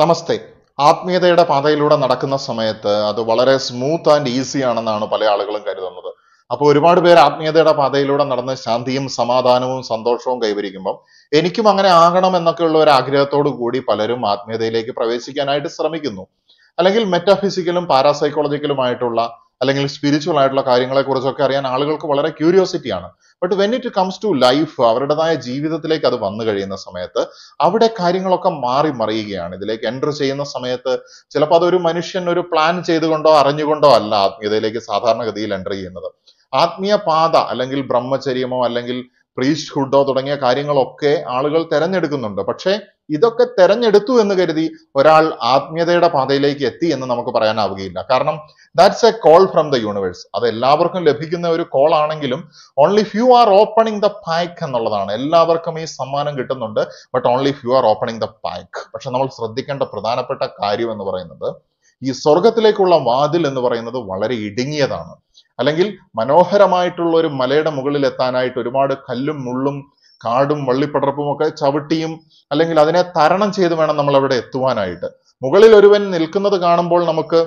നമസ്തേ. ആത്മീയതയുടെ പാതയിലൂടെ നടക്കുന്ന സമയത്ത് അത് വളരെ സ്മൂത്ത് ആൻഡ് ഈസി ആണെന്നാണ് പല ആളുകളും കരുതുന്നത്. അപ്പോൾ ഒരുപാട് പേര് ആത്മീയതയുടെ പാതയിലൂടെ നടന്ന് ശാന്തിയും സമാധാനവും സന്തോഷവും കൈവരിക്കുമ്പോൾ എനിക്കും അങ്ങനെ ആകണം എന്നൊക്കെയുള്ള ഒരു ആഗ്രഹത്തോടു കൂടി പലരും ആത്മീയതയിലേക്ക് പ്രവേശിക്കാനായിട്ട് ശ്രമിക്കുന്നു. അല്ലെങ്കിൽ മെറ്റാഫിസിക്കലും പാരാസൈക്കോളജിക്കലുമായിട്ടുള്ള അല്ലെങ്കിൽ സ്പിരിച്വൽ ആയിട്ടുള്ള കാര്യങ്ങളെ കുറിച്ചൊക്കെ അറിയാൻ ആളുകൾക്ക് വളരെ ക്യൂരിയോസിറ്റി ആണ്. But when it comes to life അവരുടേതായ ജീവിതത്തിലേക്ക് അത് വന്നു കഴിയുന്ന സമയത്ത് അവിടെ കാര്യങ്ങളൊക്കെ മാറി മറിയുകയാണ്. ഇതിലേക്ക് enter ചെയ്യുന്ന സമയത്ത് ചിലപ്പോൾ അതൊരു മനുഷ്യൻ ഒരു പ്ലാൻ ചെയ്തുകൊണ്ടോ അറിഞ്ഞുകൊണ്ടോ അല്ല ആത്മീയതയിലേക്ക് സാധാരണഗതിയിൽ enter ചെയ്യുന്നത്. ആത്മീയ പാത അല്ലെങ്കിൽ ബ്രഹ്മചര്യമോ അല്ലെങ്കിൽ പ്രീസ്റ്റ്ഹുഡോ തുടങ്ങിയ കാര്യങ്ങളൊക്കെ ആളുകൾ തിരഞ്ഞെടുക്കുന്നുണ്ട്. പക്ഷേ ഇതൊക്കെ തെരഞ്ഞെടുത്തു എന്ന് കരുതി ഒരാൾ ആത്മീയതയുടെ പാതയിലേക്ക് എത്തി എന്ന് നമുക്ക് പറയാനാവുകയില്ല. കാരണം that's a call from the universe അത് എല്ലാവർക്കും ലഭിക്കുന്ന ഒരു കോൾ ആണെങ്കിലും only few are opening the pack എന്നുള്ളതാണ്. എല്ലാവർക്കും ഈ സമ്മാനം കിട്ടുന്നുണ്ട് but only few are opening the pack പക്ഷെ നമ്മൾ ശ്രദ്ധിക്കേണ്ട പ്രധാനപ്പെട്ട കാര്യം എന്ന് പറയുന്നത് ഈ സ്വർഗത്തിലേക്കുള്ള വാതിൽ എന്ന് പറയുന്നത് വളരെ ഇടുങ്ങിയതാണ്. അല്ലെങ്കിൽ മനോഹരമായിട്ടുള്ള ഒരു മലയുടെ മുകളിൽ എത്താനായിട്ട് ഒരുപാട് കല്ലും മുള്ളും കാടും വള്ളിപ്പടർപ്പും ഒക്കെ ചവിട്ടിയും അല്ലെങ്കിൽ അതിനെ തരണം ചെയ്ത് വേണം നമ്മൾ അവിടെ എത്തുവാനായിട്ട്. മുകളിൽ ഒരുവൻ നിൽക്കുന്നത് കാണുമ്പോൾ നമുക്ക്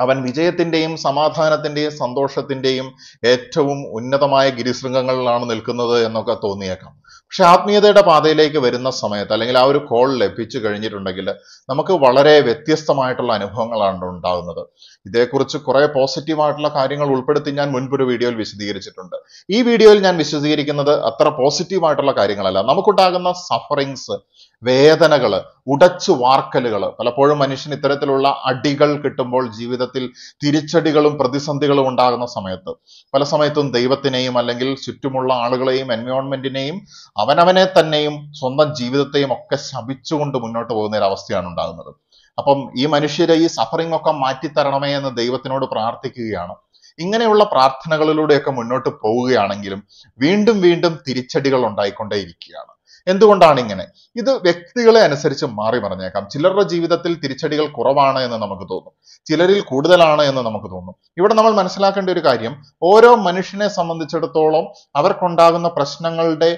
അവൻ വിജയത്തിന്റെയും സമാധാനത്തിന്റെയും സന്തോഷത്തിന്റെയും ഏറ്റവും ഉന്നതമായ ഗിരിശൃംഗങ്ങളിലാണ് നിൽക്കുന്നത് എന്നൊക്കെ തോന്നിയേക്കാം. പക്ഷെ ആത്മീയതയുടെ പാതയിലേക്ക് വരുന്ന സമയത്ത് അല്ലെങ്കിൽ ആ ഒരു കോൾ ലഭിച്ചു കഴിഞ്ഞിട്ടുണ്ടെങ്കിൽ നമുക്ക് വളരെ വ്യത്യസ്തമായിട്ടുള്ള അനുഭവങ്ങളാണ് ഉണ്ടാകുന്നത്. ഇതേക്കുറിച്ച് കുറെ പോസിറ്റീവ് ആയിട്ടുള്ള കാര്യങ്ങൾ ഉൾപ്പെടുത്തി ഞാൻ മുൻപൊരു വീഡിയോയിൽ വിശദീകരിച്ചിട്ടുണ്ട്. ഈ വീഡിയോയിൽ ഞാൻ വിശദീകരിക്കുന്നത് അത്ര പോസിറ്റീവ് ആയിട്ടുള്ള കാര്യങ്ങളല്ല. നമുക്കുണ്ടാകുന്ന സഫറിങ്സ് വേദനകൾ ഉടച്ചു വാർക്കലുകൾ പലപ്പോഴും മനുഷ്യന് ഇത്തരത്തിലുള്ള അടികൾ കിട്ടുമ്പോൾ ജീവിതത്തിൽ തിരിച്ചടികളും പ്രതിസന്ധികളും ഉണ്ടാകുന്ന സമയത്ത്. പല സമയത്തും ദൈവത്തിനെയും അല്ലെങ്കിൽ ചുറ്റുമുള്ള ആളുകളെയും എൻവയോൺമെന്റിനെയും അവനവനെ തന്നെയും സ്വന്തം ജീവിതത്തെയും ഒക്കെ ശപിച്ചുകൊണ്ട് മുന്നോട്ട് പോകുന്ന ഒരു അവസ്ഥയാണ് ഉണ്ടാകുന്നത്. അപ്പം ഈ മനുഷ്യരെ ഈ സഫറിംഗ് ഒക്കെ മാറ്റിത്തരണമേ എന്ന് ദൈവത്തിനോട് പ്രാർത്ഥിക്കുകയാണ്. ഇങ്ങനെയുള്ള പ്രാർത്ഥനകളിലൂടെയൊക്കെ മുന്നോട്ട് പോവുകയാണെങ്കിലും വീണ്ടും വീണ്ടും തിരിച്ചടികൾ ഉണ്ടായിക്കൊണ്ടേയിരിക്കുകയാണ്. എന്തുകൊണ്ടാണ് ഇങ്ങനെ ഇത് വ്യക്തികളെ അനുസരിച്ച് മാറി പറഞ്ഞേക്കാം. ചിലരുടെ ജീവിതത്തിൽ തിരിച്ചടികൾ കുറവാണ് എന്ന് നമുക്ക് തോന്നും. ചിലരിൽ കൂടുതലാണ് എന്ന് നമുക്ക് തോന്നും. ഇവിടെ നമ്മൾ മനസ്സിലാക്കേണ്ട ഒരു കാര്യം ഓരോ മനുഷ്യനെ സംബന്ധിച്ചിടത്തോളം അവർക്കുണ്ടാകുന്ന പ്രശ്നങ്ങളുടെ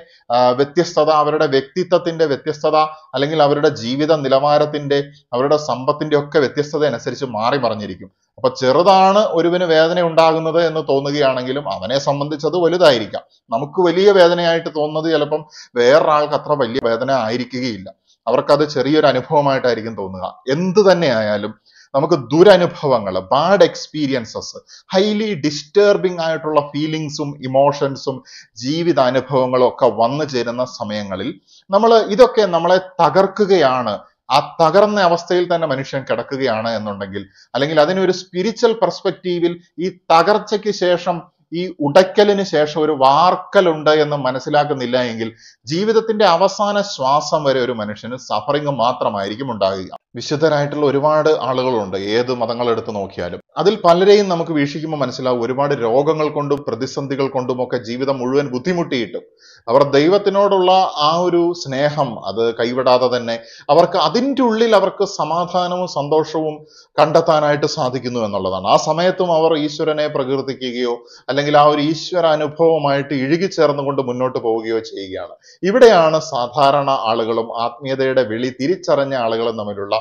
വ്യത്യസ്തത അവരുടെ വ്യക്തിത്വത്തിന്റെ വ്യത്യസ്തത അല്ലെങ്കിൽ അവരുടെ ജീവിത നിലവാരത്തിന്റെ അവരുടെ സമ്പത്തിന്റെ ഒക്കെ വ്യത്യസ്തത അനുസരിച്ച് മാറി മറിഞ്ഞിരിക്കും അപ്പൊ ചെറുതാണ് ഒരുവന് വേദന ഉണ്ടാകുന്നത് എന്ന് തോന്നുകയാണെങ്കിലും അവനെ സംബന്ധിച്ചത് വലുതായിരിക്കാം. നമുക്ക് വലിയ വേദനയായിട്ട് തോന്നുന്നത് ചിലപ്പം വേറൊരാൾക്ക് അത്ര വലിയ വേദന ആയിരിക്കുകയില്ല. അവർക്കത് ചെറിയൊരു അനുഭവമായിട്ടായിരിക്കും തോന്നുക. എന്ത് തന്നെ ആയാലും നമുക്ക് ദുരനുഭവങ്ങൾ ബാഡ് എക്സ്പീരിയൻസസ് ഹൈലി ഡിസ്റ്റർബിംഗ് ആയിട്ടുള്ള ഫീലിങ്സും ഇമോഷൻസും ജീവിത അനുഭവങ്ങളും ഒക്കെ വന്നു ചേരുന്ന സമയങ്ങളിൽ നമ്മൾ ഇതൊക്കെ നമ്മളെ തകർക്കുകയാണ് ആ തകർന്ന അവസ്ഥയിൽ തന്നെ മനുഷ്യൻ കിടക്കുകയാണ് എന്നുണ്ടെങ്കിൽ അല്ലെങ്കിൽ അതിനൊരു സ്പിരിച്വൽ പെർസ്പെക്റ്റീവിൽ ഈ തകർച്ചയ്ക്ക് ശേഷം ഈ ഉടയ്ക്കലിന് ശേഷം ഒരു വാർക്കലുണ്ട് എന്ന് മനസ്സിലാക്കുന്നില്ല എങ്കിൽ ജീവിതത്തിന്റെ അവസാന ശ്വാസം വരെ ഒരു മനുഷ്യന് സഫറിങ് മാത്രമായിരിക്കും ഉണ്ടാകുക. വിശുദ്ധരായിട്ടുള്ള ഒരുപാട് ആളുകളുണ്ട് ഏത് മതങ്ങൾ നോക്കിയാലും. അതിൽ പലരെയും നമുക്ക് വീക്ഷിക്കുമ്പോൾ മനസ്സിലാവും. ഒരുപാട് രോഗങ്ങൾ കൊണ്ടും പ്രതിസന്ധികൾ കൊണ്ടും ഒക്കെ ജീവിതം മുഴുവൻ ബുദ്ധിമുട്ടിയിട്ടും അവർ ദൈവത്തിനോടുള്ള ആ ഒരു സ്നേഹം അത് കൈവിടാതെ തന്നെ അവർക്ക് അതിന്റെ ഉള്ളിൽ അവർക്ക് സമാധാനവും സന്തോഷവും കണ്ടെത്താനായിട്ട് സാധിക്കുന്നു എന്നുള്ളതാണ്. ആ സമയത്തും അവർ ഈശ്വരനെ പ്രകീർത്തിക്കുകയോ അല്ലെങ്കിൽ ആ ഒരു ഈശ്വര അനുഭവമായിട്ട് ഇഴുകിച്ചേർന്നുകൊണ്ട് മുന്നോട്ട് പോവുകയോ ചെയ്യുകയാണ്. ഇവിടെയാണ് സാധാരണ ആളുകളും ആത്മീയതയുടെ വിളി തിരിച്ചറിഞ്ഞ ആളുകളും തമ്മിലുള്ള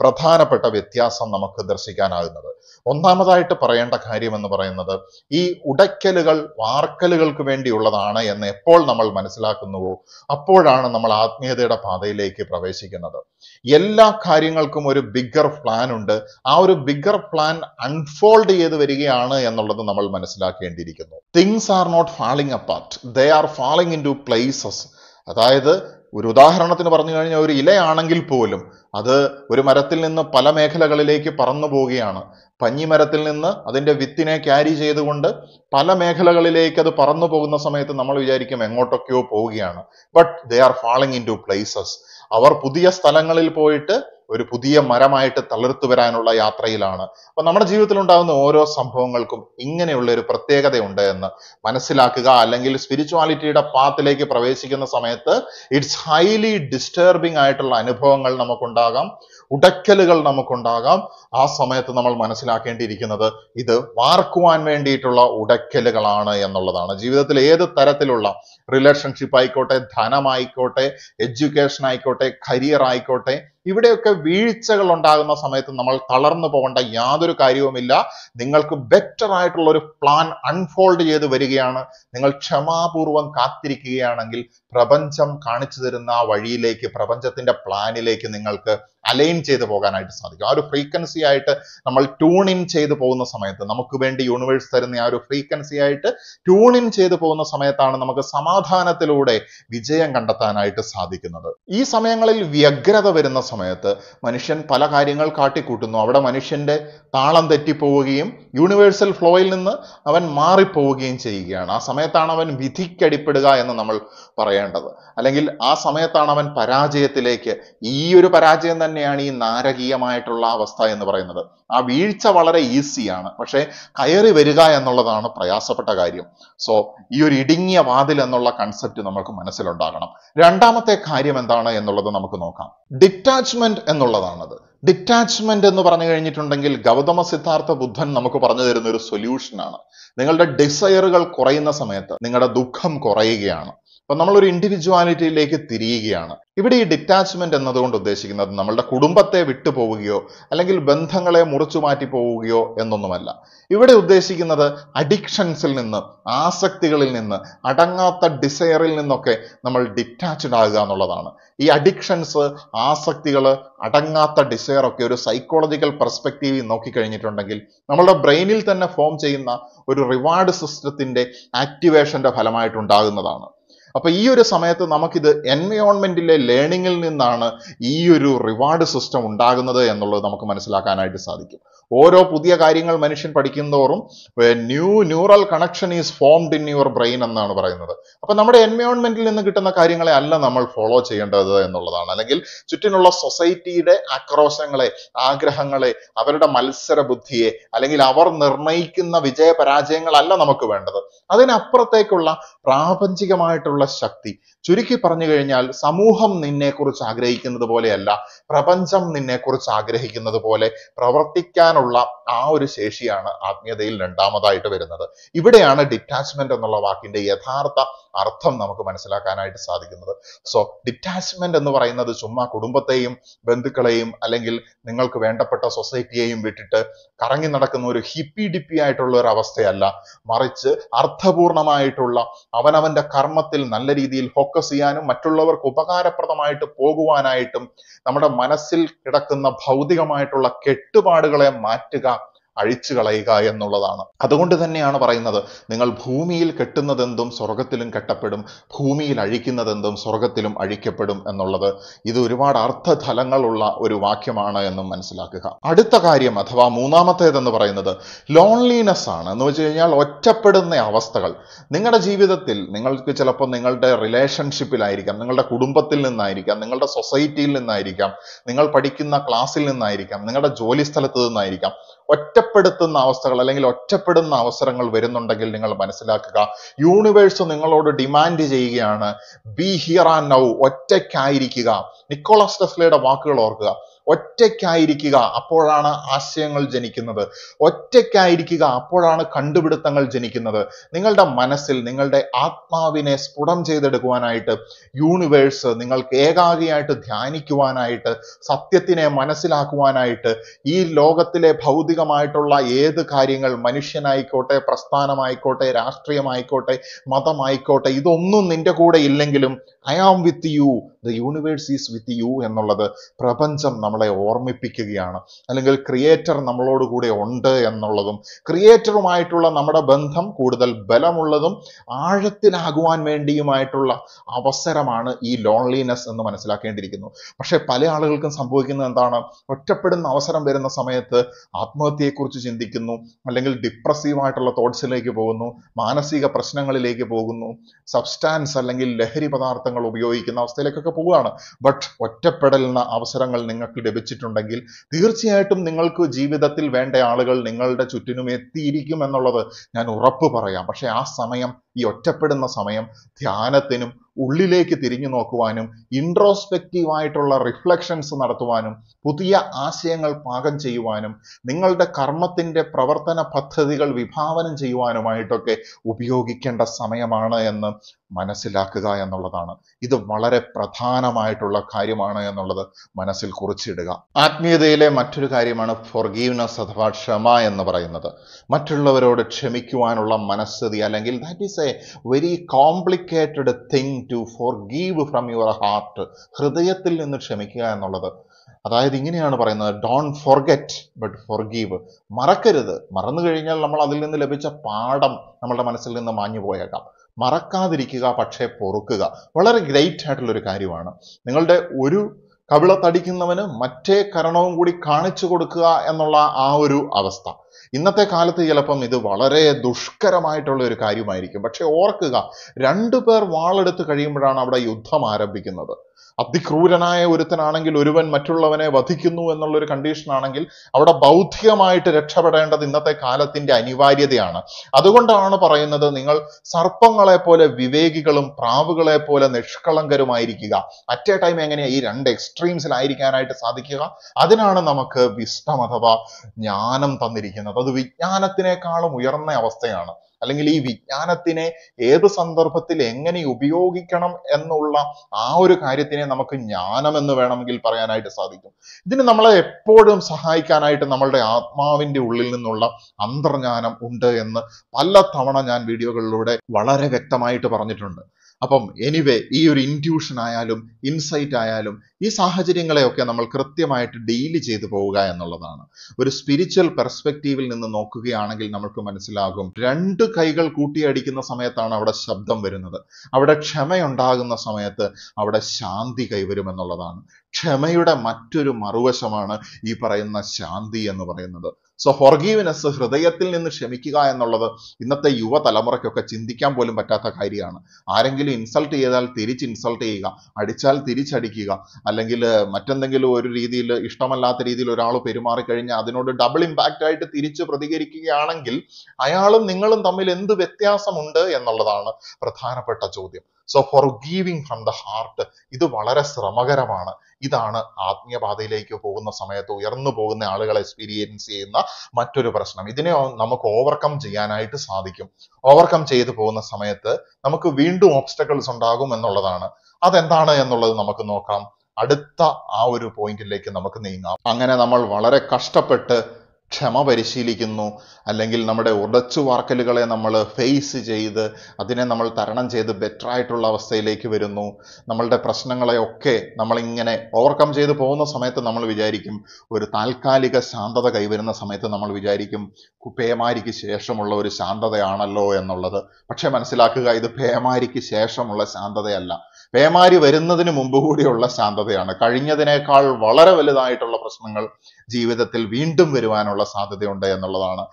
പ്രധാനപ്പെട്ട വ്യത്യാസം നമുക്ക് ദർശിക്കാനാകുന്നത്. ഒന്നാമതായിട്ട് പറയേണ്ട കാര്യം എന്ന് പറയുന്നത് ഈ ഉടയ്ക്കലുകൾ വാർക്കലുകൾക്ക് വേണ്ടിയുള്ളതാണ് എന്ന് എപ്പോൾ നമ്മൾ മനസ്സിലാക്കുന്നുവോ അപ്പോഴാണ് നമ്മൾ ആത്മീയതയുടെ പാതയിലേക്ക് പ്രവേശിക്കുന്നത്. എല്ലാ കാര്യങ്ങൾക്കും ഒരു ബിഗ്ഗർ പ്ലാൻ ഉണ്ട്. ആ ഒരു ബിഗ്ഗർ പ്ലാൻ അൺഫോൾഡ് ചെയ്ത് വരികയാണ് എന്നുള്ളത് നമ്മൾ മനസ്സിലാക്കേണ്ടിയിരിക്കുന്നു. Things are not falling apart they are falling into places അതായത് ഒരു ഉദാഹരണത്തിന് പറഞ്ഞു കഴിഞ്ഞാൽ ഒരു ഇലയാണെങ്കിൽ പോലും അത് ഒരു മരത്തിൽ നിന്ന് പല മേഖലകളിലേക്ക് പറന്നു പോവുകയാണ്. പഞ്ഞിമരത്തിൽ നിന്ന് അതിന്റെ വിത്തിനെ ക്യാരി ചെയ്തുകൊണ്ട് പല മേഖലകളിലേക്ക് അത് പറന്നു പോകുന്ന സമയത്ത് നമ്മൾ വിചാരിക്കും എങ്ങോട്ടൊക്കെയോ പോവുകയാണ്. But they are falling into places അവർ പുതിയ സ്ഥലങ്ങളിൽ പോയിട്ട് ഒരു പുതിയ മരമായിട്ട് തളിർത്തു വരാനുള്ള യാത്രയിലാണ്. അപ്പൊ നമ്മുടെ ജീവിതത്തിൽ ഉണ്ടാകുന്ന ഓരോ സംഭവങ്ങൾക്കും ഇങ്ങനെയുള്ള ഒരു പ്രത്യേകതയുണ്ട് എന്ന് മനസ്സിലാക്കുക അല്ലെങ്കിൽ സ്പിരിച്വാലിറ്റിയുടെ പാത്തിലേക്ക് പ്രവേശിക്കുന്ന സമയത്ത് ഇറ്റ്സ് ഹൈലി ഡിസ്റ്റർബിംഗ് ആയിട്ടുള്ള അനുഭവങ്ങൾ നമുക്കുണ്ടാകാം. ഉടക്കലുകൾ നമുക്കുണ്ടാകാം. ആ സമയത്ത് നമ്മൾ മനസ്സിലാക്കേണ്ടിയിരിക്കുന്നത് ഇത് വാർക്കുവാൻ വേണ്ടിയിട്ടുള്ള ഉടക്കലുകളാണ് എന്നുള്ളതാണ്. ജീവിതത്തിൽ ഏത് തരത്തിലുള്ള റിലേഷൻഷിപ്പ് ആയിക്കോട്ടെ ധനമായിക്കോട്ടെ എഡ്യൂക്കേഷൻ ആയിക്കോട്ടെ കരിയർ ആയിക്കോട്ടെ ഇവിടെയൊക്കെ വീഴ്ചകൾ ഉണ്ടാകുന്ന സമയത്ത് നമ്മൾ തളർന്നു പോകേണ്ട യാതൊരു കാര്യവുമില്ല. നിങ്ങൾക്ക് ബെറ്റർ ആയിട്ടുള്ള ഒരു പ്ലാൻ അൺഫോൾഡ് ചെയ്ത് വരികയാണ്. നിങ്ങൾ ക്ഷമാപൂർവം കാത്തിരിക്കുകയാണെങ്കിൽ പ്രപഞ്ചം കാണിച്ചു തരുന്ന ആ വഴിയിലേക്ക് പ്രപഞ്ചത്തിന്റെ പ്ലാനിലേക്ക് നിങ്ങൾക്ക് അലൈൻ ചെയ്ത് പോകാനായിട്ട് സാധിക്കും. ആ ഒരു ഫ്രീക്വൻസി ആയിട്ട് നമ്മൾ ട്യൂൺ ഇൻ ചെയ്തു പോകുന്ന സമയത്ത് നമുക്ക് വേണ്ടി യൂണിവേഴ്സ് തരുന്ന ആ ഒരു ഫ്രീക്വൻസി ആയിട്ട് ട്യൂൺ ഇൻ ചെയ്തു പോകുന്ന സമയത്താണ് നമുക്ക് സമാധാനത്തിലൂടെ വിജയം കണ്ടെത്താനായിട്ട് സാധിക്കുന്നത്. ഈ സമയങ്ങളിൽ വ്യഗ്രത വരുന്ന സമയത്ത് മനുഷ്യൻ പല കാര്യങ്ങൾ കാട്ടിക്കൂട്ടുന്നു. അവിടെ മനുഷ്യന്റെ താളം തെറ്റിപ്പോവുകയും യൂണിവേഴ്സൽ ഫ്ലോയിൽ നിന്ന് അവൻ മാറിപ്പോവുകയും ചെയ്യുകയാണ്. ആ സമയത്താണ് അവൻ വിധിക്കടിപ്പെടുക എന്ന് നമ്മൾ പറയേണ്ടത്. അല്ലെങ്കിൽ ആ സമയത്താണ് അവൻ പരാജയത്തിലേക്ക് ഈ ഒരു പരാജയം തന്നെയാണ് ഈ നാരകീയമായിട്ടുള്ള അവസ്ഥ എന്ന് പറയുന്നത്. ആ വീഴ്ച വളരെ ഈസിയാണ്. പക്ഷേ കയറി വരിക എന്നുള്ളതാണ് പ്രയാസപ്പെട്ട കാര്യം. സോ ഈ ഒരു ഇടുങ്ങിയ വാതിൽ എന്നുള്ള കൺസെപ്റ്റ് നമുക്ക് മനസ്സിലുണ്ടാകണം. രണ്ടാമത്തെ കാര്യം എന്താണ് എന്നുള്ളത് നമുക്ക് നോക്കാം. ഡിറ്റാച്ച്മെന്റ് എന്നുള്ളതാണത്. ഡിറ്റാച്ച്മെന്റ് എന്ന് പറഞ്ഞു കഴിഞ്ഞിട്ടുണ്ടെങ്കിൽ ഗൗതമ സിദ്ധാർത്ഥ ബുദ്ധൻ നമുക്ക് പറഞ്ഞു തരുന്ന ഒരു സൊല്യൂഷനാണ് നിങ്ങളുടെ ഡിസയറുകൾ കുറയുന്ന സമയത്ത് നിങ്ങളുടെ ദുഃഖം കുറയുകയാണ്. അപ്പൊ നമ്മളൊരു ഇൻഡിവിജ്വാലിറ്റിയിലേക്ക് തിരിയുകയാണ്. ഇവിടെ ഈ ഡിറ്റാച്ച്മെന്റ് എന്നതുകൊണ്ട് ഉദ്ദേശിക്കുന്നത് നമ്മളുടെ കുടുംബത്തെ വിട്ടുപോവുകയോ അല്ലെങ്കിൽ ബന്ധങ്ങളെ മുറിച്ചു മാറ്റി പോവുകയോ എന്നൊന്നുമല്ല. ഇവിടെ ഉദ്ദേശിക്കുന്നത് അഡിക്ഷൻസിൽ നിന്ന് ആസക്തികളിൽ നിന്ന് അടങ്ങാത്ത ഡിസയറിൽ നിന്നൊക്കെ നമ്മൾ ഡിറ്റാച്ച്ഡ് ആകുക എന്നുള്ളതാണ്. ഈ അഡിക്ഷൻസ് ആസക്തികൾ അടങ്ങാത്ത ഡിസയർ ഒക്കെ ഒരു സൈക്കോളജിക്കൽ പെർസ്പെക്റ്റീവിൽ നോക്കിക്കഴിഞ്ഞിട്ടുണ്ടെങ്കിൽ നമ്മളുടെ ബ്രെയിനിൽ തന്നെ ഫോം ചെയ്യുന്ന ഒരു റിവാർഡ് സിസ്റ്റത്തിന്റെ ആക്ടിവേഷന്റെ ഫലമായിട്ടുണ്ടാകുന്നതാണ്. അപ്പൊ ഈ ഒരു സമയത്ത് നമുക്കിത് എൻവയോൺമെന്റിലെ ലേണിങ്ങിൽ നിന്നാണ് ഈ ഒരു റിവാർഡ് സിസ്റ്റം ഉണ്ടാകുന്നത് എന്നുള്ളത് നമുക്ക് മനസ്സിലാക്കാനായിട്ട് സാധിക്കും. ഓരോ പുതിയ കാര്യങ്ങൾ മനുഷ്യൻ പഠിക്കുന്നതോറും new neural connection is formed in your brain എന്നാണ് പറയുന്നത്. അപ്പൊ നമ്മുടെ എൻവയോൺമെന്റിൽ നിന്ന് കിട്ടുന്ന കാര്യങ്ങളെ അല്ല നമ്മൾ ഫോളോ ചെയ്യേണ്ടത് എന്നുള്ളതാണ്. അല്ലെങ്കിൽ ചുറ്റിനുള്ള സൊസൈറ്റിയുടെ ആക്രോശങ്ങളെ ആഗ്രഹങ്ങളെ അവരുടെ മത്സര ബുദ്ധിയെ അല്ലെങ്കിൽ അവർ നിർണയിക്കുന്ന വിജയ പരാജയങ്ങളല്ല നമുക്ക് വേണ്ടത്. അതിനപ്പുറത്തേക്കുള്ള പ്രാപഞ്ചികമായിട്ടുള്ള ശക്തി ചുരുക്കി പറഞ്ഞു കഴിഞ്ഞാൽ സമൂഹം നിന്നെക്കുറിച്ച് ആഗ്രഹിക്കുന്നത് പോലെയല്ല പ്രപഞ്ചം നിന്നെക്കുറിച്ച് ആഗ്രഹിക്കുന്നത് പോലെ പ്രവർത്തിക്കാനുള്ള ആ ഒരു ശേഷിയാണ് ആത്മീയതയിൽ രണ്ടാമതായിട്ട് വരുന്നത്. ഇവിടെയാണ് ഡിറ്റാച്ച്മെന്റ് എന്നുള്ള വാക്കിന്റെ യഥാർത്ഥ അർത്ഥം നമുക്ക് മനസ്സിലാക്കാനായിട്ട് സാധിക്കുന്നത്. സോ ഡിറ്റാച്ച്മെന്റ് എന്ന് പറയുന്നത് ചുമ്മാ കുടുംബത്തെയും ബന്ധുക്കളെയും അല്ലെങ്കിൽ നിങ്ങൾക്ക് വേണ്ടപ്പെട്ട സൊസൈറ്റിയെയും വിട്ടിട്ട് കറങ്ങി നടക്കുന്ന ഒരു ഹിപ്പി ഡിപ്പി ആയിട്ടുള്ള ഒരു അവസ്ഥയല്ല. മറിച്ച് അർത്ഥപൂർണമായിട്ടുള്ള അവനവന്റെ കർമ്മത്തിൽ നല്ല രീതിയിൽ ഫോക്കസ് ചെയ്യാനും മറ്റുള്ളവർക്ക് ഉപകാരപ്രദമായിട്ട് പോകുവാനായിട്ടും നമ്മുടെ മനസ്സിൽ കിടക്കുന്ന ഭൗതികമായിട്ടുള്ള കെട്ടുപാടുകളെ മാറ്റുക അഴിച്ചു കളയുക എന്നുള്ളതാണ്. അതുകൊണ്ട് തന്നെയാണ് പറയുന്നത് നിങ്ങൾ ഭൂമിയിൽ കെട്ടുന്നതെന്തും സ്വർഗത്തിലും കെട്ടപ്പെടും ഭൂമിയിൽ അഴിക്കുന്നതെന്തും സ്വർഗത്തിലും അഴിക്കപ്പെടും എന്നുള്ളത് ഇത് ഒരുപാട് അർത്ഥതലങ്ങളുള്ള ഒരു വാക്യമാണ് എന്നും മനസ്സിലാക്കുക. അടുത്ത കാര്യം അഥവാ മൂന്നാമത്തേതെന്ന് പറയുന്നത് ലോൺലിനെസ് ആണ്. എന്ന് വെച്ച് കഴിഞ്ഞാൽ ഒറ്റപ്പെടുന്ന അവസ്ഥകൾ. നിങ്ങളുടെ ജീവിതത്തിൽ നിങ്ങൾക്ക് ചിലപ്പോൾ നിങ്ങളുടെ റിലേഷൻഷിപ്പിലായിരിക്കാം നിങ്ങളുടെ കുടുംബത്തിൽ നിന്നായിരിക്കാം നിങ്ങളുടെ സൊസൈറ്റിയിൽ നിന്നായിരിക്കാം നിങ്ങൾ പഠിക്കുന്ന ക്ലാസ്സിൽ നിന്നായിരിക്കാം നിങ്ങളുടെ ജോലി സ്ഥലത്ത് നിന്നായിരിക്കാം ഒറ്റപ്പെടുത്തുന്ന അവസ്ഥകൾ അല്ലെങ്കിൽ ഒറ്റപ്പെടുന്ന അവസരങ്ങൾ വരുന്നുണ്ടെങ്കിൽ നിങ്ങൾ മനസ്സിലാക്കുക. യൂണിവേഴ്സ് നിങ്ങളോട് ഡിമാൻഡ് ചെയ്യുകയാണ് ബി ഹിയർ ആൻഡ് നൗ ഒറ്റയ്ക്കായിരിക്കുക. നിക്കോളാസ് ടെസ്ലയുടെ വാക്കുകൾ ഓർക്കുക. ഒറ്റയ്ക്കായിരിക്കുക അപ്പോഴാണ് ആശയങ്ങൾ ജനിക്കുന്നത്. ഒറ്റയ്ക്കായിരിക്കുക അപ്പോഴാണ് കണ്ടുപിടുത്തങ്ങൾ ജനിക്കുന്നത്. നിങ്ങളുടെ മനസ്സിൽ നിങ്ങളുടെ ആത്മാവിനെ സ്ഫുടം ചെയ്തെടുക്കുവാനായിട്ട് യൂണിവേഴ്സ് നിങ്ങൾക്ക് ഏകാഗിയായിട്ട് ധ്യാനിക്കുവാനായിട്ട് സത്യത്തിനെ മനസ്സിലാക്കുവാനായിട്ട് ഈ ലോകത്തിലെ ഭൗതികമായിട്ടുള്ള ഏത് കാര്യങ്ങൾ മനുഷ്യനായിക്കോട്ടെ പ്രസ്ഥാനമായിക്കോട്ടെ രാഷ്ട്രീയമായിക്കോട്ടെ മതമായിക്കോട്ടെ ഇതൊന്നും നിന്റെ കൂടെ ഇല്ലെങ്കിലും I am with you the universe is with you എന്നുള്ളത് പ്രപഞ്ചം നമ്മളെ ഓർമ്മിപ്പിക്കുകയാണ്. അല്ലെങ്കിൽ ക്രിയേറ്റർ നമ്മളോട് കൂടെ ഉണ്ട് എന്നുള്ളതും ക്രിയേറ്ററുമായിട്ടുള്ള നമ്മുടെ ബന്ധം കൂടുതൽ ബലമുള്ളതും ആഴത്തിലാകുവാൻ വേണ്ടിയുമായിട്ടുള്ള അവസരമാണ് ഈ ലോൺലിനെസ് എന്ന് മനസ്സിലാക്കേണ്ടിയിരിക്കുന്നു. പക്ഷെ പല ആളുകൾക്കും സംഭവിക്കുന്നത് എന്താണ്? ഒറ്റപ്പെടുന്ന അവസരം വരുന്ന സമയത്ത് ആത്മഹത്യയെക്കുറിച്ച് ചിന്തിക്കുന്നു അല്ലെങ്കിൽ ഡിപ്രസീവായിട്ടുള്ള തോട്ട്സിലേക്ക് പോകുന്നു മാനസിക പ്രശ്നങ്ങളിലേക്ക് പോകുന്നു സബ്സ്റ്റാൻസ് അല്ലെങ്കിൽ ലഹരി പദാർത്ഥങ്ങൾ ഉപയോഗിക്കുന്ന അവസ്ഥയിലേക്കൊക്കെ പോവുകയാണ്. ബട്ട് ഒറ്റപ്പെടലിന് അവസരങ്ങൾ നിങ്ങൾക്ക് ലഭിച്ചിട്ടുണ്ടെങ്കിൽ തീർച്ചയായിട്ടും നിങ്ങൾക്ക് ജീവിതത്തിൽ വേണ്ട ആളുകൾ നിങ്ങളുടെ ചുറ്റിനും എത്തിയിരിക്കും എന്നുള്ളത് ഞാൻ ഉറപ്പ് പറയാം. പക്ഷേ ആ സമയം ഈ ഒറ്റപ്പെടുന്ന സമയം ധ്യാനത്തിനും ഉള്ളിലേക്ക് തിരിഞ്ഞു നോക്കുവാനും ഇൻട്രോസ്പെക്റ്റീവ് ആയിട്ടുള്ള റിഫ്ലക്ഷൻസ് നടത്തുവാനും പുതിയ ആശയങ്ങൾ പാകം ചെയ്യുവാനും നിങ്ങളുടെ കർമ്മത്തിന്റെ പ്രവർത്തന പദ്ധതികൾ വിഭാവനം ചെയ്യുവാനുമായിട്ടൊക്കെ ഉപയോഗിക്കേണ്ട സമയമാണ് എന്ന് മനസ്സിലാക്കുക എന്നുള്ളതാണ്. ഇത് വളരെ പ്രധാനമായിട്ടുള്ള കാര്യമാണ് എന്നുള്ളത് മനസ്സിൽ കുറിച്ചിടുക. ആത്മീയതയിലെ മറ്റൊരു കാര്യമാണ് ഫൊർഗീവ്നെസ് അഥവാ ക്ഷമ എന്ന് പറയുന്നത്. മറ്റുള്ളവരോട് ക്ഷമിക്കുവാനുള്ള മനസ്ഥിതി അല്ലെങ്കിൽ that is a very complicated thing to forgive from your heart ഹൃദയത്തിൽ നിന്ന് ക്ഷമിക്കുക എന്നുള്ളത്. അതായത് ഇങ്ങനെയാണ് പറയുന്നത് ഡോൺ ഫോർഗെറ്റ് ബട്ട് ഫോർഗീവ് മറക്കരുത്. മറന്നു കഴിഞ്ഞാൽ നമ്മൾ അതിൽ നിന്ന് ലഭിച്ച പാഠം നമ്മളുടെ മനസ്സിൽ നിന്ന് മാഞ്ഞു പോയേക്കാം. മറക്കാതിരിക്കുക പക്ഷേ പൊറുക്കുക. വളരെ ഗ്രേറ്റ് ആയിട്ടുള്ള ഒരു കാര്യമാണ്. നിങ്ങളുടെ ഒരു കവിളത്തടിക്കുന്നവന് മറ്റേ കരണവും കൂടി കാണിച്ചു കൊടുക്കുക എന്നുള്ള ആ ഒരു അവസ്ഥ. ഇന്നത്തെ കാലത്ത് ചിലപ്പം ഇത് വളരെ ദുഷ്കരമായിട്ടുള്ള ഒരു കാര്യമായിരിക്കും. പക്ഷെ ഓർക്കുക രണ്ടു പേർ വാളെടുത്ത് കഴിയുമ്പോഴാണ് അവിടെ യുദ്ധം ആരംഭിക്കുന്നത്. അതിക്രൂരനായ ഒരുത്തനാണെങ്കിൽ ഒരുവൻ മറ്റുള്ളവനെ വധിക്കുന്നു എന്നുള്ളൊരു കണ്ടീഷൻ ആണെങ്കിൽ അവിടെ ബൗദ്ധികമായിട്ട് രക്ഷപ്പെടേണ്ടത് ഇന്നത്തെ കാലത്തിന്റെ അനിവാര്യതയാണ്. അതുകൊണ്ടാണ് പറയുന്നത് നിങ്ങൾ സർപ്പങ്ങളെ പോലെ വിവേകികളും പ്രാവുകളെ പോലെ നിഷ്കളങ്കരുമായിരിക്കുക. അറ്റ് എ ടൈം എങ്ങനെയാ ഈ രണ്ട് എക്സ്ട്രീംസിലായിരിക്കാനായിട്ട് സാധിക്കുക? അതിനാണ് നമുക്ക് വിസ്ഡം അഥവാ ജ്ഞാനം തന്നിരിക്കുന്നത്. അത് വിജ്ഞാനത്തിനേക്കാളും ഉയർന്ന അവസ്ഥയാണ്. അല്ലെങ്കിൽ ഈ വിജ്ഞാനത്തിനെ ഏത് സന്ദർഭത്തിൽ എങ്ങനെ ഉപയോഗിക്കണം എന്നുള്ള ആ ഒരു കാര്യത്തിനെ നമുക്ക് ജ്ഞാനം എന്ന് വേണമെങ്കിൽ പറയാനായിട്ട് സാധിക്കും. ഇതിന് നമ്മളെ എപ്പോഴും സഹായിക്കാനായിട്ട് നമ്മളുടെ ആത്മാവിന്റെ ഉള്ളിൽ നിന്നുള്ള അന്തർജ്ഞാനം ഉണ്ട് എന്ന് പല തവണ ഞാൻ വീഡിയോകളിലൂടെ വളരെ വ്യക്തമായിട്ട് പറഞ്ഞിട്ടുണ്ട്. അപ്പം എനിവേ ഈ ഒരു ഇന്റ്യൂഷൻ ആയാലും ഇൻസൈറ്റ് ആയാലും ഈ സാഹചര്യങ്ങളെയൊക്കെ നമ്മൾ കൃത്യമായിട്ട് ഡീൽ ചെയ്തു പോവുക എന്നുള്ളതാണ്. ഒരു സ്പിരിച്വൽ പെർസ്പെക്റ്റീവിൽ നിന്ന് നോക്കുകയാണെങ്കിൽ നമുക്ക് മനസ്സിലാകും രണ്ട് കൈകൾ കൂട്ടിയടിക്കുന്ന സമയത്താണ് അവിടെ ശബ്ദം വരുന്നത്. അവിടെ ക്ഷമയുണ്ടാകുന്ന സമയത്ത് അവിടെ ശാന്തി കൈവരും എന്നുള്ളതാണ്. ക്ഷമയുടെ മറ്റൊരു മറുവശമാണ് ഈ പറയുന്ന ശാന്തി എന്ന് പറയുന്നത്. സോ ഫൊർഗീവ്നെസ് ഹൃദയത്തിൽ നിന്ന് ക്ഷമിക്കുക എന്നുള്ളത് ഇന്നത്തെ യുവതലമുറയ്ക്കൊക്കെ ചിന്തിക്കാൻ പോലും പറ്റാത്ത കാര്യമാണ്. ആരെങ്കിലും ഇൻസൾട്ട് ചെയ്താൽ തിരിച്ച് ഇൻസൾട്ട് ചെയ്യുക. അടിച്ചാൽ തിരിച്ചടിക്കുക. അല്ലെങ്കിൽ മറ്റെന്തെങ്കിലും ഒരു രീതിയിൽ ഇഷ്ടമല്ലാത്ത രീതിയിൽ ഒരാൾ പെരുമാറിക്കഴിഞ്ഞാൽ അതിനോട് ഡബിൾ ഇമ്പാക്റ്റ് ആയിട്ട് തിരിച്ച് പ്രതികരിക്കുകയാണെങ്കിൽ അയാളും നിങ്ങളും തമ്മിൽ എന്ത് വ്യത്യാസമുണ്ട് എന്നുള്ളതാണ് പ്രധാനപ്പെട്ട ചോദ്യം. So forgiving from the heart ഇത് വളരെ ശ്രമകരമാണ്. ഇതാണ് ആത്മീയപാതയിലേക്ക് പോകുന്ന സമയത്ത് ഉയർന്നു പോകുന്ന ആളുകൾ എക്സ്പീരിയൻസ് ചെയ്യുന്ന മറ്റൊരു പ്രശ്നം. ഇതിനെ നമുക്ക് ഓവർകം ചെയ്യാനായിട്ട് സാധിക്കും. ഓവർകം ചെയ്തു പോകുന്ന സമയത്ത് നമുക്ക് വീണ്ടും ഓബ്സ്റ്റക്കിൾസ് ഉണ്ടാകും എന്നുള്ളതാണ്. അതെന്താണ് എന്നുള്ളത് നമുക്ക് നോക്കാം. അടുത്ത ആ ഒരു പോയിന്റിലേക്ക് നമുക്ക് നീങ്ങാം. അങ്ങനെ നമ്മൾ വളരെ കഷ്ടപ്പെട്ട് ക്ഷമ പരിശീലിക്കുന്നു അല്ലെങ്കിൽ നമ്മുടെ ഉടച്ചു വാർക്കലുകളെ നമ്മൾ ഫേസ് ചെയ്ത് അതിനെ നമ്മൾ തരണം ചെയ്ത് ബെറ്റർ ആയിട്ടുള്ള അവസ്ഥയിലേക്ക് വരുന്നു. നമ്മളുടെ പ്രശ്നങ്ങളെയൊക്കെ നമ്മളിങ്ങനെ ഓവർകം ചെയ്ത് പോകുന്ന സമയത്ത് നമ്മൾ വിചാരിക്കും ഒരു താൽക്കാലിക ശാന്തത കൈവരുന്ന സമയത്ത് നമ്മൾ വിചാരിക്കും പേമാരിക്ക് ശേഷമുള്ള ഒരു ശാന്തതയാണല്ലോ എന്നുള്ളത്. പക്ഷേ മനസ്സിലാക്കുക ഇത് പേമാരിക്ക് ശേഷമുള്ള ശാന്തതയല്ല. പേമാരി വരുന്നതിന് മുമ്പ് കൂടിയുള്ള ശാന്തതയാണ്. കഴിഞ്ഞതിനേക്കാൾ വളരെ വലുതായിട്ടുള്ള പ്രശ്നങ്ങൾ ജീവിതത്തിൽ വീണ്ടും വരുവാനുള്ള സാധ്യതയുണ്ട് എന്നുള്ളതാണ്.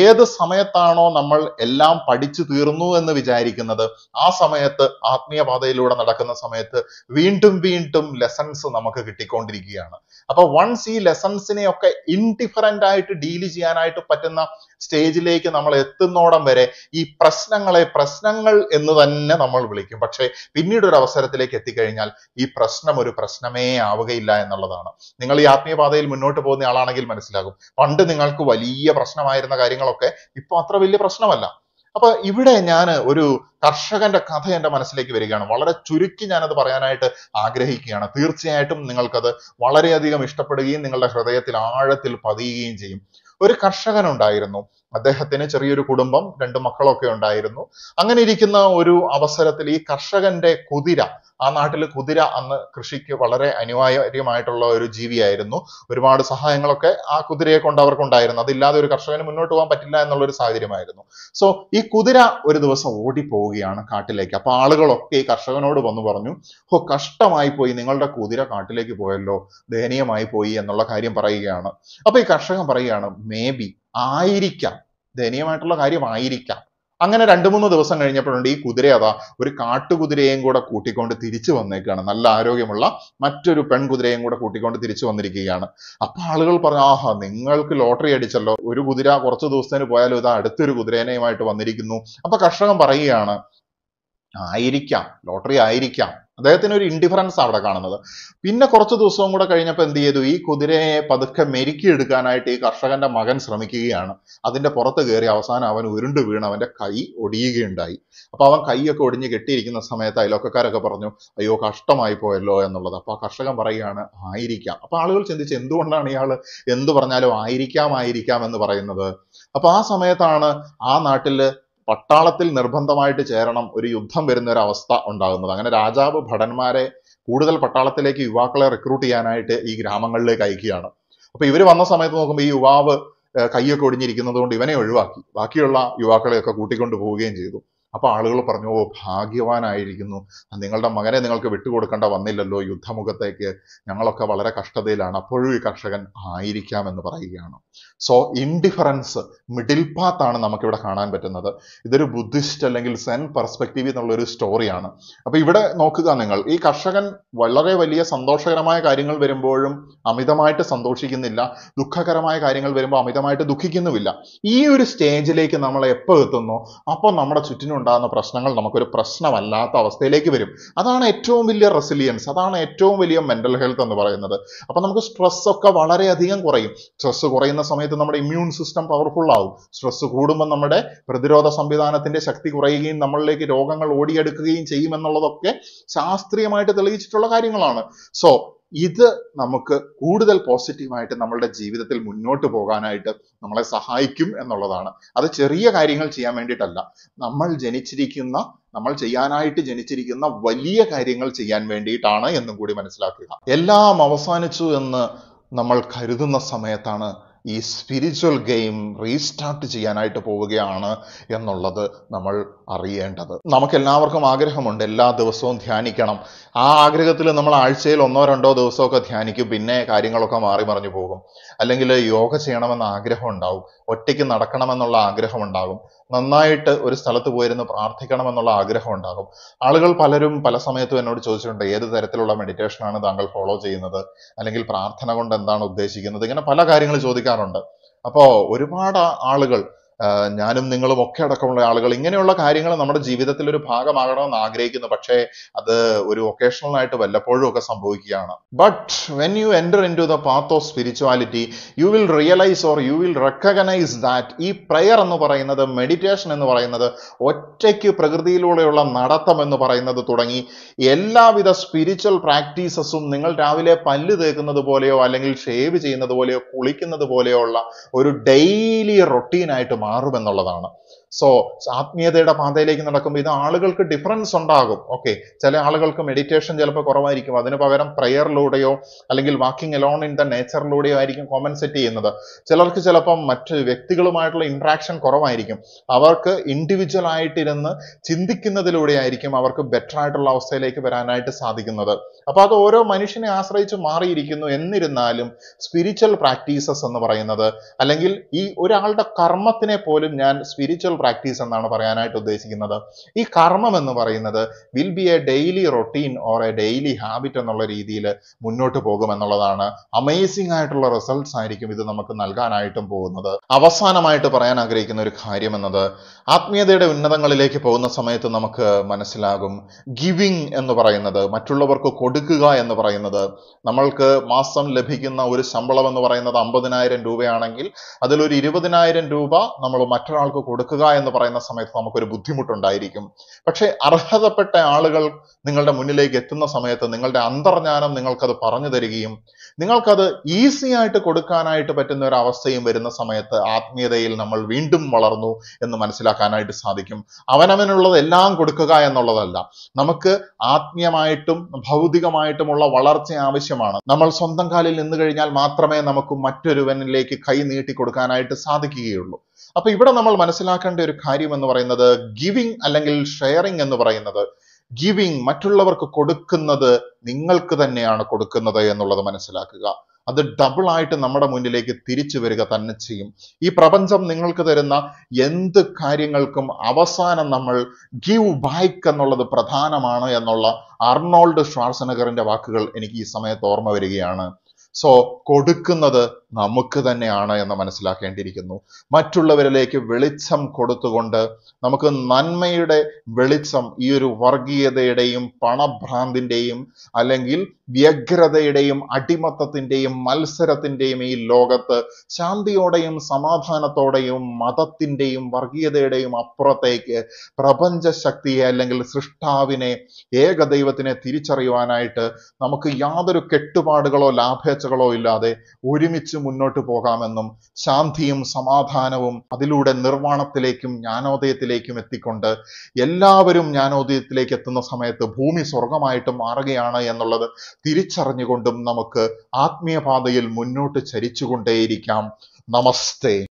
ഏത് സമയത്താണോ നമ്മൾ എല്ലാം പഠിച്ചു തീർന്നു എന്ന് വിചാരിക്കുന്നത് ആ സമയത്ത് ആത്മീയ പാതയിലൂടെ നടക്കുന്ന സമയത്ത് വീണ്ടും വീണ്ടും ലെസൺസ് നമുക്ക് കിട്ടിക്കൊണ്ടിരിക്കുകയാണ്. അപ്പൊ വൺസ് ഈ ലെസൺസിനെ ഒക്കെ ഇൻഡിഫറന്റ് ആയിട്ട് ഡീൽ ചെയ്യാനായിട്ട് പറ്റുന്ന സ്റ്റേജിലേക്ക് നമ്മൾ എത്തുന്നോടം വരെ ഈ പ്രശ്നങ്ങളെ പ്രശ്നങ്ങൾ എന്ന് തന്നെ നമ്മൾ വിളിക്കും. പക്ഷേ പിന്നീട് ഒരു അവസരത്തിലേക്ക് എത്തിക്കഴിഞ്ഞാൽ ഈ പ്രശ്നം ഒരു പ്രശ്നമേ ആവുകയില്ല എന്നുള്ളതാണ്. നിങ്ങൾ ഈ ആത്മീയപാതയിൽ മുന്നോട്ട് പോകുന്ന ആളാണെങ്കിൽ മനസ്സിലാകും. പണ്ട് നിങ്ങൾക്ക് വലിയ പ്രശ്നമായിരുന്ന കാര്യങ്ങളൊക്കെ ഇപ്പൊ അത്ര വലിയ പ്രശ്നമല്ല. അപ്പൊ ഇവിടെ ഞാൻ ഒരു കർഷകന്റെ കഥ എന്റെ മനസ്സിലേക്ക് വരികയാണ്. വളരെ ചുരുക്കി ഞാനത് പറയാനായിട്ട് ആഗ്രഹിക്കുകയാണ്. തീർച്ചയായിട്ടും നിങ്ങൾക്കത് വളരെയധികം ഇഷ്ടപ്പെടുകയും നിങ്ങളുടെ ഹൃദയത്തിൽ ആഴത്തിൽ പതിയുകയും ചെയ്യും. ഒരു കർഷകൻ ഉണ്ടായിരുന്നു അദ്ദേഹത്തിന് ചെറിയൊരു കുടുംബം രണ്ട് മക്കളൊക്കെ ഉണ്ടായിരുന്നു. അങ്ങനെ ഇരിക്കുന്ന ഒരു അവസരത്തിൽ ഈ കർഷകന്റെ കുതിര ആ നാട്ടിൽ കുതിര അന്ന് കൃഷിക്ക് വളരെ അനിവാര്യമായിട്ടുള്ള ഒരു ജീവിയായിരുന്നു. ഒരുപാട് സഹായങ്ങളൊക്കെ ആ കുതിരയെ കൊണ്ട് അവർക്കുണ്ടായിരുന്നു. അതില്ലാതെ ഒരു കർഷകന് മുന്നോട്ട് പോകാൻ പറ്റില്ല എന്നുള്ള ഒരു സാഹചര്യമായിരുന്നു. സോ ഈ കുതിര ഒരു ദിവസം ഓടിപ്പോവുകയാണ് കാട്ടിലേക്ക്. അപ്പൊ ആളുകളൊക്കെ ഈ കർഷകനോട് വന്നു പറഞ്ഞു ഓ കഷ്ടമായി പോയി. നിങ്ങളുടെ കുതിര കാട്ടിലേക്ക് പോയല്ലോ. ദയനീയമായി പോയി എന്നുള്ള കാര്യം പറയുകയാണ്. അപ്പൊ ഈ കർഷകൻ പറയുകയാണ് മേ ബി ആയിരിക്കാം. ദയനീയമായിട്ടുള്ള കാര്യമായിരിക്കാം. അങ്ങനെ രണ്ട് മൂന്ന് ദിവസം കഴിഞ്ഞപ്പോഴുണ്ട് ഈ കുതിര അതാ ഒരു കാട്ടുകുതിരയെയും കൂടെ കൂട്ടിക്കൊണ്ട് തിരിച്ചു വന്നേക്കാണ്. നല്ല ആരോഗ്യമുള്ള മറ്റൊരു പെൺകുതിരയും കൂടെ കൂട്ടിക്കൊണ്ട് തിരിച്ചു വന്നിരിക്കുകയാണ്. അപ്പൊ ആളുകൾ പറഞ്ഞു ആഹാ നിങ്ങൾക്ക് ലോട്ടറി അടിച്ചല്ലോ. ഒരു കുതിര കുറച്ച് ദിവസത്തിന് പോയാലും ഇതാ അടുത്തൊരു കുതിരേനയുമായിട്ട് വന്നിരിക്കുന്നു. അപ്പൊ കർഷകൻ പറയുകയാണ് ആയിരിക്കാം. ലോട്ടറി ആയിരിക്കാം. അദ്ദേഹത്തിന് ഒരു ഇൻഡിഫറൻസ് അവിടെ കാണുന്നത്. പിന്നെ കുറച്ച് ദിവസവും കൂടെ കഴിഞ്ഞപ്പോൾ എന്ത് ചെയ്തു? ഈ കുതിരയെ പതുക്കെ മെരുക്കിയെടുക്കാനായിട്ട് ഈ കർഷകന്റെ മകൻ ശ്രമിക്കുകയാണ്. അതിന്റെ പുറത്ത് കയറി അവസാനം അവൻ ഉരുണ്ടു വീണ് അവന്റെ കൈ ഒടിയുകയുണ്ടായി. അപ്പൊ അവൻ കൈയൊക്കെ ഒടിഞ്ഞ് കെട്ടിയിരിക്കുന്ന സമയത്ത് അയലോക്കക്കാരൊക്കെ പറഞ്ഞു അയ്യോ കഷ്ടമായി പോയല്ലോ എന്നുള്ളത്. അപ്പൊ ആ കർഷകൻ പറയുകയാണ് ആയിരിക്കാം. അപ്പൊ ആളുകൾ ചിന്തിച്ച് എന്തുകൊണ്ടാണ് ഇയാൾ എന്ത് പറഞ്ഞാലും ആയിരിക്കാം ആയിരിക്കാം എന്ന് പറയുന്നത്. അപ്പൊ ആ സമയത്താണ് ആ നാട്ടിൽ പട്ടാളത്തിൽ നിർബന്ധമായിട്ട് ചേരണം ഒരു യുദ്ധം വരുന്ന ഒരു അവസ്ഥ ഉണ്ടാകുന്നത്. അങ്ങനെ രാജാവ് ഭടന്മാരെ കൂടുതൽ പട്ടാളത്തിലേക്ക് യുവാക്കളെ റിക്രൂട്ട് ചെയ്യാനായിട്ട് ഈ ഗ്രാമങ്ങളിലേക്ക് അയക്കുകയാണ്. അപ്പൊ ഇവർ വന്ന സമയത്ത് നോക്കുമ്പോൾ ഈ യുവാവ് കൈയൊക്കെ ഒടിഞ്ഞിരിക്കുന്നത് കൊണ്ട് ഇവനെ ഒഴിവാക്കി. ബാക്കിയുള്ള യുവാക്കളെയൊക്കെ കൂട്ടിക്കൊണ്ട് പോവുകയും ചെയ്തു. അപ്പൊ ആളുകൾ പറഞ്ഞു ഓ ഭാഗ്യവാനായിരിക്കുന്നു. നിങ്ങളുടെ മകനെ നിങ്ങൾക്ക് വിട്ടുകൊടുക്കേണ്ട വന്നില്ലല്ലോ യുദ്ധമുഖത്തേക്ക്. ഞങ്ങളൊക്കെ വളരെ കഷ്ടതയിലാണ്. അപ്പോഴും ഈ കർഷകൻ ആയിരിക്കാം എന്ന് പറയുകയാണ്. സോ ഇൻഡിഫറൻസ് മിഡിൽ പാത്ത് പാത്താണ് നമുക്കിവിടെ കാണാൻ പറ്റുന്നത്. ഇതൊരു ബുദ്ധിസ്റ്റ് അല്ലെങ്കിൽ സെൻ പെർസ്പെക്റ്റീവ് എന്നുള്ള ഒരു സ്റ്റോറിയാണ് അപ്പൊ ഇവിടെ നോക്കുക നിങ്ങൾ. ഈ കർഷകൻ വളരെ വലിയ സന്തോഷകരമായ കാര്യങ്ങൾ വരുമ്പോഴും അമിതമായിട്ട് സന്തോഷിക്കുന്നില്ല. ദുഃഖകരമായ കാര്യങ്ങൾ വരുമ്പോൾ അമിതമായിട്ട് ദുഃഖിക്കുന്നുമില്ല. ഈ ഒരു സ്റ്റേജിലേക്ക് നമ്മൾ എപ്പോൾ എത്തുന്നു? അപ്പോൾ നമ്മുടെ ചുറ്റിനുണ്ടാകുന്ന പ്രശ്നങ്ങൾ നമുക്കൊരു പ്രശ്നമല്ലാത്ത അവസ്ഥയിലേക്ക് വരും. അതാണ് ഏറ്റവും വലിയ റെസിലിയൻസ് അതാണ് ഏറ്റവും വലിയ മെന്റൽ ഹെൽത്ത് എന്ന് പറയുന്നത്. അപ്പൊ നമുക്ക് സ്ട്രെസ് ഒക്കെ വളരെയധികം കുറയും. സ്ട്രെസ് കുറയുന്ന സമയത്ത് നമ്മുടെ ഇമ്മ്യൂൺ സിസ്റ്റം പവർഫുൾ ആവും. സ്ട്രെസ് കൂടുമ്പോൾ നമ്മുടെ പ്രതിരോധ സംവിധാനത്തിന്റെ ശക്തി കുറയുകയും നമ്മളിലേക്ക് രോഗങ്ങൾ ഓടിയെടുക്കുകയും ചെയ്യുമെന്നുള്ളതൊക്കെ ശാസ്ത്രീയമായിട്ട് തെളിയിച്ചിട്ടുള്ള കാര്യങ്ങളാണ്. സോ ഇത് നമുക്ക് കൂടുതൽ പോസിറ്റീവായിട്ട് നമ്മളുടെ ജീവിതത്തിൽ മുന്നോട്ട് പോകാനായിട്ട് നമ്മളെ സഹായിക്കും എന്നുള്ളതാണ്. അത് ചെറിയ കാര്യങ്ങൾ ചെയ്യാൻ വേണ്ടിയിട്ടല്ല. നമ്മൾ ജനിച്ചിരിക്കുന്ന നമ്മൾ ചെയ്യാനായിട്ട് ജനിച്ചിരിക്കുന്ന വലിയ കാര്യങ്ങൾ ചെയ്യാൻ വേണ്ടിയിട്ടാണ് എന്നും കൂടി മനസ്സിലാക്കുക. എല്ലാം അവസാനിച്ചു എന്ന് നമ്മൾ കരുതുന്ന സമയത്താണ് ഈ സ്പിരിച്വൽ ഗെയിം റീസ്റ്റാർട്ട് ചെയ്യാനായിട്ട് പോവുകയാണ് എന്നുള്ളത് നമ്മൾ അറിയേണ്ടത്. നമുക്കെല്ലാവർക്കും ആഗ്രഹമുണ്ട് എല്ലാ ദിവസവും ധ്യാനിക്കണം. ആ ആഗ്രഹത്തിൽ നമ്മൾ ആഴ്ചയിൽ ഒന്നോ രണ്ടോ ദിവസമൊക്കെ ധ്യാനിക്കും പിന്നെ കാര്യങ്ങളൊക്കെ മാറി മറിഞ്ഞു പോകും. അല്ലെങ്കിൽ യോഗ ചെയ്യണമെന്ന ആഗ്രഹം ഉണ്ടാവും ഒറ്റയ്ക്ക് നടക്കണമെന്നുള്ള ആഗ്രഹം ഉണ്ടാകും. നന്നായിട്ട് ഒരു സ്ഥലത്ത് പോയിരുന്ന് പ്രാർത്ഥിക്കണം എന്നുള്ള ആഗ്രഹം ഉണ്ടാകും ആളുകൾ പലരും പല സമയത്തും എന്നോട് ചോദിച്ചിട്ടുണ്ട് ഏത് തരത്തിലുള്ള മെഡിറ്റേഷൻ ആണ് താങ്കൾ ഫോളോ ചെയ്യുന്നത്? അല്ലെങ്കിൽ പ്രാർത്ഥന കൊണ്ട് എന്താണ് ഉദ്ദേശിക്കുന്നത്? ഇങ്ങനെ പല കാര്യങ്ങൾ ചോദിക്കാറുണ്ട്. അപ്പോ ഒരുപാട് ആളുകൾ ഞാനും നിങ്ങളും ഒക്കെ അടക്കമുള്ള ആളുകൾ ഇങ്ങനെയുള്ള കാര്യങ്ങൾ നമ്മുടെ ജീവിതത്തിൽ ഒരു ഭാഗമാകണമെന്ന് ആഗ്രഹിക്കുന്നു. പക്ഷേ അത് ഒരു ഒക്കേഷണൽ ആയിട്ട് വല്ലപ്പോഴും ഒക്കെ സംഭവിക്കുകയാണ്. But when you enter into the path of spirituality you will realise or you will recognise that ഈ പ്രയർ എന്ന് പറയുന്നത് മെഡിറ്റേഷൻ എന്ന് പറയുന്നത് ഒറ്റയ്ക്ക് പ്രകൃതിയിലൂടെയുള്ള നടത്തം എന്ന് പറയുന്നത് തുടങ്ങി എല്ലാവിധ സ്പിരിച്വൽ പ്രാക്ടീസസും നിങ്ങൾ രാവിലെ പല്ല് തേക്കുന്നത് പോലെയോ അല്ലെങ്കിൽ ഷേവ് ചെയ്യുന്നത് പോലെയോ കുളിക്കുന്നത് പോലെയോ ഉള്ള ഒരു ഡെയിലി റൊട്ടീനായിട്ട് മാറുമെന്നുള്ളതാണ്. സോ ആത്മീയതയുടെ പാതയിലേക്ക് നടക്കുമ്പോൾ ഇത് ആളുകൾക്ക് ഡിഫറൻസ് ഉണ്ടാകും. ഓക്കെ ചില ആളുകൾക്ക് മെഡിറ്റേഷൻ ചിലപ്പോൾ കുറവായിരിക്കും. അതിന് പകരം പ്രയറിലൂടെയോ അല്ലെങ്കിൽ വാക്കിംഗ് എലോൺ ഇൻ ദ നേച്ചറിലൂടെയോ ആയിരിക്കും കോമ്പൻസെറ്റ് ചെയ്യുന്നത്. ചിലർക്ക് ചിലപ്പം മറ്റ് വ്യക്തികളുമായിട്ടുള്ള ഇന്ററാക്ഷൻ കുറവായിരിക്കും. അവർക്ക് ഇൻഡിവിജ്വൽ ആയിട്ടിരുന്ന് ചിന്തിക്കുന്നതിലൂടെ ആയിരിക്കും അവർക്ക് ബെറ്റർ ആയിട്ടുള്ള അവസ്ഥയിലേക്ക് വരാനായിട്ട് സാധിക്കുന്നത്. അപ്പൊ അത് ഓരോ മനുഷ്യനെ ആശ്രയിച്ച് മാറിയിരിക്കുന്നു എന്നിരുന്നാലും സ്പിരിച്വൽ പ്രാക്ടീസസ് എന്ന് പറയുന്നത് അല്ലെങ്കിൽ ഈ ഒരാളുടെ കർമ്മത്തിനെ പോലും ഞാൻ സ്പിരിച്വൽ പ്രാക്ടീസ് എന്നാണ് പറയാനായിട്ട് ഉദ്ദേശിക്കുന്നത്. ഈ കർമ്മം എന്ന് പറയുന്നത് will be a daily routine or a daily habit എന്നുള്ള രീതിയിൽ മുന്നോട്ട് പോകും എന്നുള്ളതാണ്. അമേസിംഗ് ആയിട്ടുള്ള റിസൾട്ട്സ് ആയിരിക്കും ഇത് നമുക്ക് നൽകാനായിട്ടും പോകുന്നത്. അവസാനമായിട്ട് പറയാൻ ആഗ്രഹിക്കുന്ന ഒരു കാര്യം എന്നത് ആത്മീയതയുടെ ഉന്നതങ്ങളിലേക്ക് പോകുന്ന സമയത്ത് നമുക്ക് മനസ്സിലാകും. ഗിവിങ് എന്ന് പറയുന്നത് മറ്റുള്ളവർക്ക് കൊടുക്കുക എന്ന് പറയുന്നത്. നമ്മൾക്ക് മാസം ലഭിക്കുന്ന ഒരു ശമ്പളം എന്ന് പറയുന്നത് അമ്പതിനായിരം രൂപയാണെങ്കിൽ അതിലൊരു ഇരുപതിനായിരം രൂപ നമ്മൾ മറ്റൊരാൾക്ക് കൊടുക്കുക എന്ന് പറയുന്ന സമയത്ത് നമുക്കൊരു ബുദ്ധിമുട്ടുണ്ടായിരിക്കും. പക്ഷേ അർഹതപ്പെട്ട ആളുകൾ നിങ്ങളുടെ മുന്നിലേക്ക് എത്തുന്ന സമയത്ത് നിങ്ങളുടെ അന്തർജ്ഞാനം നിങ്ങൾക്കത് പറഞ്ഞു തരികയും നിങ്ങൾക്കത് ഈസി ആയിട്ട് കൊടുക്കാനായിട്ട് പറ്റുന്ന ഒരു അവസ്ഥയും വരുന്ന സമയത്ത് ആത്മീയതയിൽ നമ്മൾ വീണ്ടും വളർന്നു എന്ന് മനസ്സിലാക്കാനായിട്ട് സാധിക്കും. അവനവനുള്ളത് എല്ലാം കൊടുക്കുക എന്നുള്ളതല്ല. നമുക്ക് ആത്മീയമായിട്ടും ഭൗതികമായിട്ടുമുള്ള വളർച്ച ആവശ്യമാണ്. നമ്മൾ സ്വന്തം കാലിൽ നിന്ന് കഴിഞ്ഞാൽ മാത്രമേ നമുക്ക് മറ്റൊരുവനിലേക്ക് കൈ നീട്ടി കൊടുക്കാനായിട്ട് സാധിക്കുകയുള്ളൂ. അപ്പൊ ഇവിടെ നമ്മൾ മനസ്സിലാക്കേണ്ട ഒരു കാര്യം എന്ന് പറയുന്നത് ഗിവിംഗ് അല്ലെങ്കിൽ ഷെയറിംഗ് എന്ന് പറയുന്നത് ഗിവിങ് മറ്റുള്ളവർക്ക് കൊടുക്കുന്നത് നിങ്ങൾക്ക് തന്നെയാണ് കൊടുക്കുന്നത് എന്നുള്ളത് മനസ്സിലാക്കുക. അത് ഡബിൾ ആയിട്ട് നമ്മുടെ മുന്നിലേക്ക് തിരിച്ചു വരിക തന്നെ ചെയ്യും. ഈ പ്രപഞ്ചം നിങ്ങൾക്ക് തരുന്ന എന്ത് കാര്യങ്ങൾക്കും അവസാനം നമ്മൾ ഗിവ് ബാക്ക് എന്നുള്ളത് പ്രധാനമാണ് എന്നുള്ള അർണോൾഡ് ഷ്വാർസനഗറിന്റെ വാക്കുകൾ എനിക്ക് ഈ സമയത്ത് ഓർമ്മ വരികയാണ്. സോ കൊടുക്കുന്നത് നമുക്ക് തന്നെയാണ് എന്ന് മനസ്സിലാക്കേണ്ടിയിരിക്കുന്നു. മറ്റുള്ളവരിലേക്ക് വെളിച്ചം കൊടുത്തുകൊണ്ട് നമുക്ക് നന്മയുടെ വെളിച്ചം ഈ ഒരു വർഗീയതയുടെയും പണഭ്രാന്തിന്റെയും അല്ലെങ്കിൽ വ്യഗ്രതയുടെയും അടിമത്തത്തിന്റെയും മത്സരത്തിന്റെയും ഈ ലോകത്ത് ശാന്തിയോടെയും സമാധാനത്തോടെയും മതത്തിന്റെയും വർഗീയതയുടെയും അപ്പുറത്തേക്ക് പ്രപഞ്ച ശക്തിയെ അല്ലെങ്കിൽ സൃഷ്ടാവിനെ ഏകദൈവത്തിനെ തിരിച്ചറിയുവാനായിട്ട് നമുക്ക് യാതൊരു കെട്ടുപാടുകളോ ലാഭേച്ഛകളോ ഇല്ലാതെ ഒരുമിച്ച് മുന്നോട്ട് പോകാമെന്നും ശാന്തിയും സമാധാനവും അതിലൂടെ നിർവാണത്തിലേക്കും ജ്ഞാനോദയത്തിലേക്കും എത്തിക്കൊണ്ട് എല്ലാവരും ജ്ഞാനോദയത്തിലേക്ക് എത്തുന്ന സമയത്ത് ഭൂമി സ്വർഗമായിട്ട് മാറുകയാണ് എന്നുള്ളത് തിരിച്ചറിഞ്ഞുകൊണ്ടും നമുക്ക് ആത്മീയപാതയിൽ മുന്നോട്ട് ചരിച്ചുകൊണ്ടേയിരിക്കാം. നമസ്തേ.